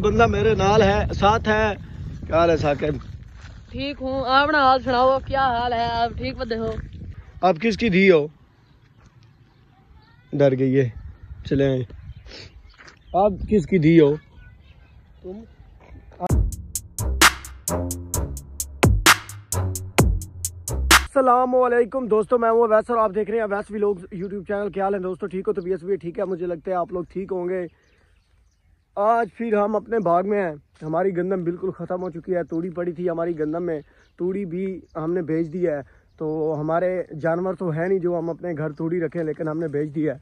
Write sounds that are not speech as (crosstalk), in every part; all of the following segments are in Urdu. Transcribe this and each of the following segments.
بندہ میرے نال ہے ساتھ ہے۔ کیا حال ہے ثاقب ٹھیک ہوں۔ آپ اپنا حال سناؤ کیا حال ہے؟ آپ ٹھیک بندے ہو؟ آپ کس کی دھی ہو؟ ڈر گئی ہے۔ چلے آئیں۔ آپ کس کی دھی ہو؟ تم۔ السلام علیکم۔ دوستوں میں ہوں ویس اور آپ دیکھ رہے ہیں ویس ویلوگ یوٹیوب چینل۔ کیا حال ہے دوستوں ٹھیک ہو؟ تو بی ایس بھی ٹھیک ہے؟ مجھے لگتا ہے آپ لوگ ٹھیک ہوں گے۔ آج پھر ہم اپنے باغ میں ہیں۔ ہماری گندم بالکل ختم ہو چکی ہے۔ توڑی پڑی تھی ہماری گندم میں۔ توڑی بھی ہم نے بھیج دی ہے۔ تو ہمارے جانور تو ہے نہیں جو ہم اپنے گھر توڑی رکھیں، لیکن ہم نے بھیج دی ہے۔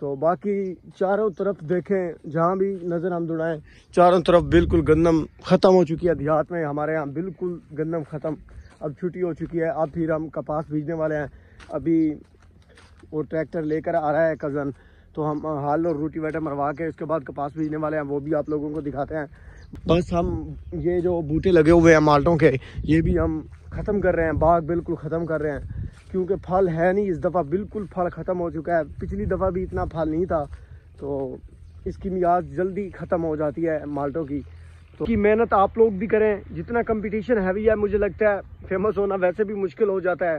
تو باقی چاروں طرف دیکھیں، جہاں بھی نظر ہم دوڑائیں، چاروں طرف بالکل گندم ختم ہو چکی ہے۔ دیہات میں ہمارے یہاں بالکل گندم ختم اب چھٹی ہو چکی ہے۔ اب پھر ہم کپاس بیجنے والے ہیں۔ ابھی وہ ٹریکٹر لے کر آ رہا ہے کزن۔ تو ہم حال اور روٹی ویٹر مروا کے اس کے بعد کپاس بیجنے والے ہیں، وہ بھی آپ لوگوں کو دکھاتے ہیں۔ بس ہم یہ جو بوٹے لگے ہوئے ہیں مالٹوں کے، یہ بھی ہم ختم کر رہے ہیں، باغ بالکل ختم کر رہے ہیں۔ کیونکہ پھل ہے نہیں، اس دفعہ بالکل پھل ختم ہو چکا ہے۔ پچھلی دفعہ بھی اتنا پھل نہیں تھا، تو اس کی میعاد جلدی ختم ہو جاتی ہے مالٹوں کی۔ تو کی محنت آپ لوگ بھی کریں، جتنا کمپٹیشن ہیوی ہے مجھے لگتا ہے فیمس ہونا ویسے بھی مشکل ہو جاتا ہے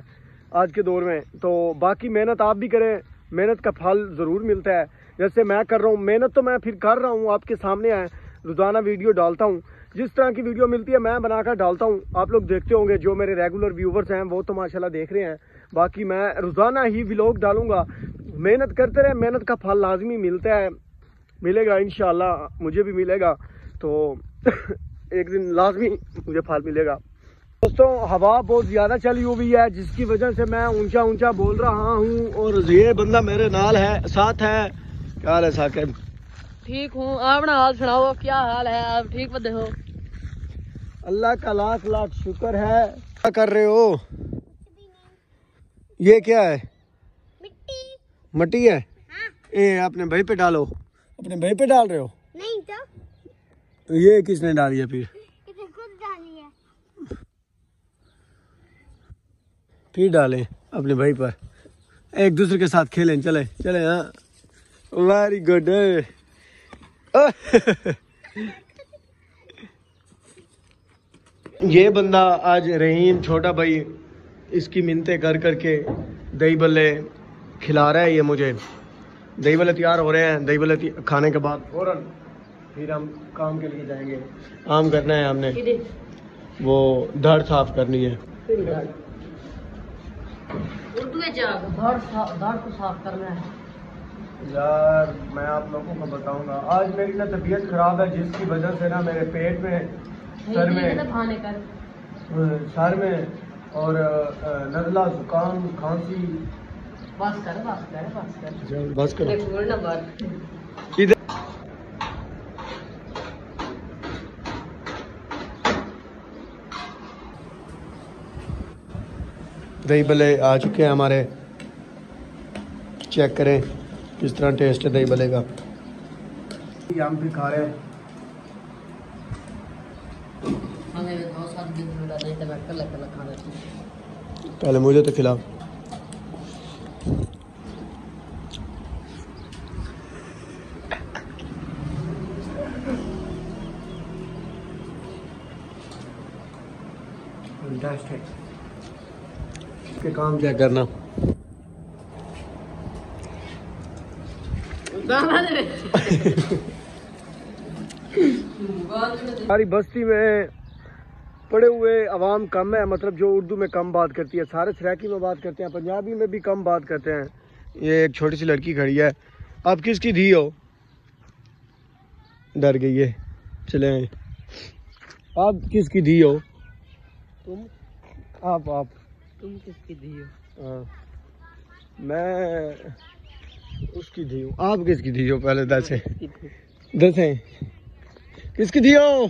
آج کے دور میں۔ تو باقی محنت آپ بھی کریں محنت کا پھل ضرور ملتا ہے۔ جیسے میں کر رہا ہوں، محنت تو میں پھر کر رہا ہوں، آپ کے سامنے ہے۔ روزانہ ویڈیو ڈالتا ہوں۔ جس طرح کی ویڈیو ملتی ہے، میں بنا کر ڈالتا ہوں۔ آپ لوگ دیکھتے ہوں گے، جو میرے ریگولر ویورز ہیں، وہ تو ماشاءاللہ دیکھ رہے ہیں۔ باقی میں روزانہ ہی ولاگ ڈالوں گا۔ محنت کرتے رہے، محنت کا پھل لازمی ملتا ہے۔ ملے گا انشاءاللہ، مجھے بھی ملے گا۔ تو (laughs) ایک دن لازمی مجھے پھل ملے گا۔ دوستوں ہوا بہت زیادہ چلی ہوئی ہے جس کی وجہ سے میں اونچا اونچا بول رہا ہوں اور یہ بندہ میرے نال ہے ساتھ ہے۔ کیا حال ہے ثاقب ٹھیک ہوں۔ آپ اپنا حال سناؤ کیا حال ہے؟ آپ ٹھیک بندے ہو؟ اللہ کا لاکھ لاکھ شکر ہے۔ کیا کر رہے ہو؟ یہ کیا ہے؟ مٹی۔ ہے؟ اے اپنے بھائی پہ ڈالو۔ اپنے بھائی پہ ڈال رہے ہو؟ نہیں تو۔ تو یہ کس نے ڈالی ہے پھر اسے خود ڈالی ہے پھر ڈالیں اپنے بھائی پر۔ ایک دوسرے کے ساتھ کھیلیں چلے چلے ہاں۔ Very good. یہ بندہ آج رحیم چھوٹا بھائی اس کی منتیں کر کر کے دہی بلے کھلا رہا ہے یہ مجھے۔ دہی بلے تیار ہو رہے ہیں۔ دہی بلے کھانے کے بعد فوراً پھر ہم کام کے لیے جائیں گے۔ کام کرنا ہے ہم نے۔ وہ دھڑ صاف کرنی ہے۔ اردو میں جا دھڑ دھڑ کو صاف کرنا ہے۔ یار میں آپ لوگوں کو بتاؤں گا۔ آج میری نا طبیعت خراب ہے جس کی وجہ سے نا میرے پیٹ میں سر میں کر سر میں اور نزلہ زکام کھانسی۔ بس کر بس کر بس کر۔ بس کرو۔ دہی بلے آ چکے ہیں ہمارے۔ چیک کریں کس طرح ٹیسٹ ہے دہی بلے کا۔ ہم بھی کھا رہے ہیں۔ ہمیں دو سات دن ملا نہیں تو میں کل کل کھانا چاہیے پہلے مجھے تو کھلاؤ کے کام کیا کرنا؟ ہماری بستی میں پڑے ہوئے عوام کم ہے مطلب جو اردو میں کم بات کرتی ہے، سارے سریکی میں بات کرتے ہیں، پنجابی میں بھی کم بات کرتے ہیں۔ یہ ایک چھوٹی سی لڑکی کھڑی ہے۔ آپ کس کی دھی ہو؟ ڈر گئی ہے۔ چلے آپ کس کی دھی ہو؟ تم، آپ آپ۔ تم کس کی دھی ہو۔ میں اس کی دھی ہوں۔ آپ کس کی دھی ہو پہلے دسیں؟ دسیں۔ کس کی دھی ہو!